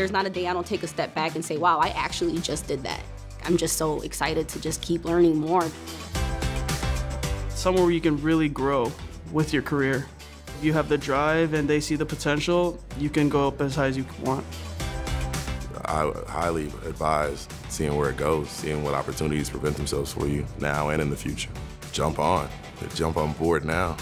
There's not a day I don't take a step back and say, wow, I actually just did that. I'm just so excited to just keep learning more. Somewhere where you can really grow with your career. If you have the drive and they see the potential, you can go up as high as you want. I highly advise seeing where it goes, seeing what opportunities present themselves for you now and in the future. Jump on. Jump on board now.